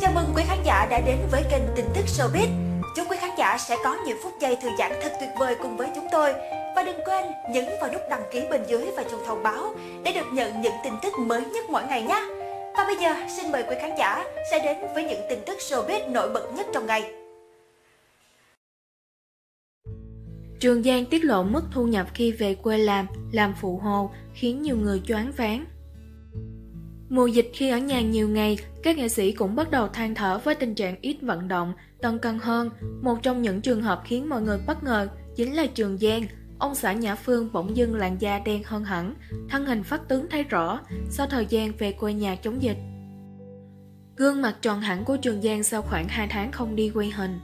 Chào mừng quý khán giả đã đến với kênh tin tức showbiz. Chúc quý khán giả sẽ có những phút giây thư giãn thật tuyệt vời cùng với chúng tôi. Và đừng quên nhấn vào nút đăng ký bên dưới và chuông thông báo để được nhận những tin tức mới nhất mỗi ngày nhé. Và bây giờ xin mời quý khán giả sẽ đến với những tin tức showbiz nổi bật nhất trong ngày. Trường Giang tiết lộ mức thu nhập khi về quê làm, làm phụ hồ, khiến nhiều người choáng váng. Mùa dịch khi ở nhà nhiều ngày, các nghệ sĩ cũng bắt đầu than thở với tình trạng ít vận động, tăng cân hơn. Một trong những trường hợp khiến mọi người bất ngờ chính là Trường Giang. Ông xã Nhã Phương bỗng dưng làn da đen hơn hẳn, thân hình phát tướng thấy rõ sau thời gian về quê nhà chống dịch. Gương mặt tròn hẳn của Trường Giang sau khoảng 2 tháng không đi quay hình.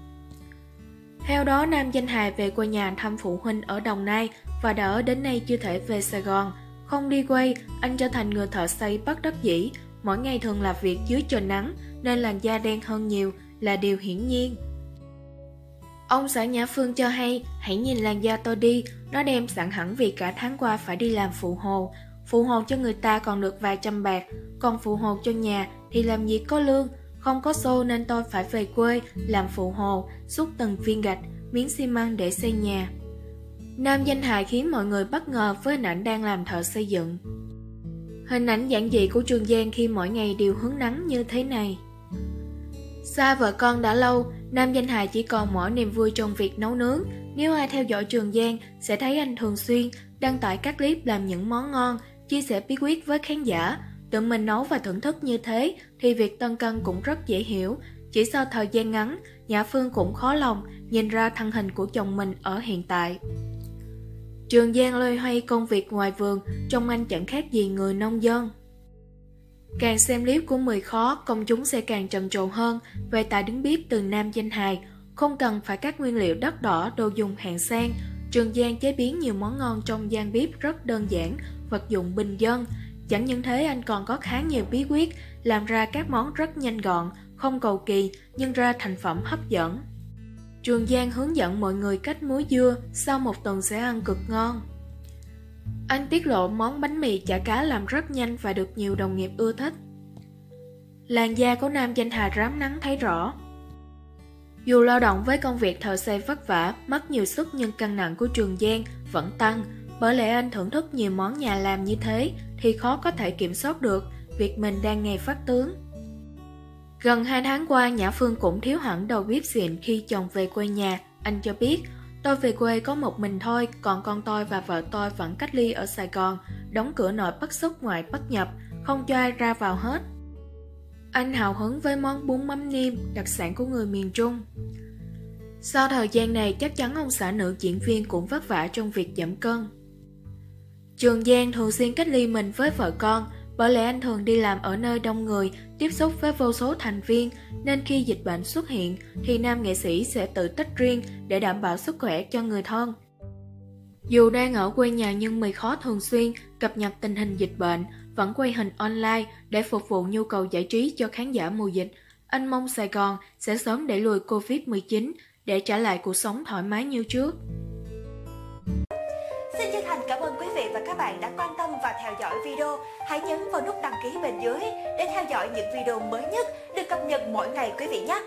Theo đó, nam danh hài về quê nhà thăm phụ huynh ở Đồng Nai và đã đến nay chưa thể về Sài Gòn. Không đi quay, anh trở thành người thợ xây bất đắc dĩ, mỗi ngày thường làm việc dưới trời nắng nên làn da đen hơn nhiều là điều hiển nhiên. Ông xã Nhã Phương cho hay, hãy nhìn làn da tôi đi, nó đem sẵn hẳn vì cả tháng qua phải đi làm phụ hồ. Phụ hồ cho người ta còn được vài trăm bạc, còn phụ hồ cho nhà thì làm gì có lương, không có xô nên tôi phải về quê làm phụ hồ, xúc từng viên gạch, miếng xi măng để xây nhà. Nam danh hài khiến mọi người bất ngờ với hình ảnh đang làm thợ xây dựng. Hình ảnh giản dị của Trường Giang khi mỗi ngày đều hứng nắng như thế này. Xa vợ con đã lâu, Nam danh hài chỉ còn mỗi niềm vui trong việc nấu nướng. Nếu ai theo dõi Trường Giang sẽ thấy anh thường xuyên đăng tải các clip làm những món ngon, chia sẻ bí quyết với khán giả. Tự mình nấu và thưởng thức như thế thì việc tân cân cũng rất dễ hiểu. Chỉ sau thời gian ngắn, Nhã Phương cũng khó lòng nhìn ra thân hình của chồng mình ở hiện tại. Trường Giang loay hoay công việc ngoài vườn, trông anh chẳng khác gì người nông dân. Càng xem clip của Mười Khó, công chúng sẽ càng trầm trồ hơn về tài đứng bếp từ nam danh hài. Không cần phải các nguyên liệu đất đỏ, đồ dùng hạng sang, Trường Giang chế biến nhiều món ngon trong gian bếp rất đơn giản, vật dụng bình dân. Chẳng những thế anh còn có khá nhiều bí quyết, làm ra các món rất nhanh gọn, không cầu kỳ nhưng ra thành phẩm hấp dẫn. Trường Giang hướng dẫn mọi người cách muối dưa, sau một tuần sẽ ăn cực ngon. Anh tiết lộ món bánh mì chả cá làm rất nhanh và được nhiều đồng nghiệp ưa thích. Làn da của nam danh hà rám nắng thấy rõ. Dù lao động với công việc thợ xây vất vả, mất nhiều sức nhưng cân nặng của Trường Giang vẫn tăng. Bởi lẽ anh thưởng thức nhiều món nhà làm như thế thì khó có thể kiểm soát được việc mình đang ngày phát tướng. Gần 2 tháng qua, Nhã Phương cũng thiếu hẳn đầu bếp xịn khi chồng về quê nhà. Anh cho biết, tôi về quê có một mình thôi, còn con tôi và vợ tôi vẫn cách ly ở Sài Gòn, đóng cửa nội bất xuất ngoại bất nhập, không cho ai ra vào hết. Anh hào hứng với món bún mắm niêm, đặc sản của người miền Trung. Sau thời gian này, chắc chắn ông xã nữ diễn viên cũng vất vả trong việc giảm cân. Trường Giang thường xuyên cách ly mình với vợ con, bởi lẽ anh thường đi làm ở nơi đông người, tiếp xúc với vô số thành viên, nên khi dịch bệnh xuất hiện thì nam nghệ sĩ sẽ tự tách riêng để đảm bảo sức khỏe cho người thân. Dù đang ở quê nhà nhưng mì khó thường xuyên cập nhật tình hình dịch bệnh, vẫn quay hình online để phục vụ nhu cầu giải trí cho khán giả mùa dịch. Anh mong Sài Gòn sẽ sớm đẩy lùi Covid-19 để trả lại cuộc sống thoải mái như trước vị và các bạn đã quan tâm và theo dõi video. Hãy nhấn vào nút đăng ký bên dưới để theo dõi những video mới nhất được cập nhật mỗi ngày quý vị nhé.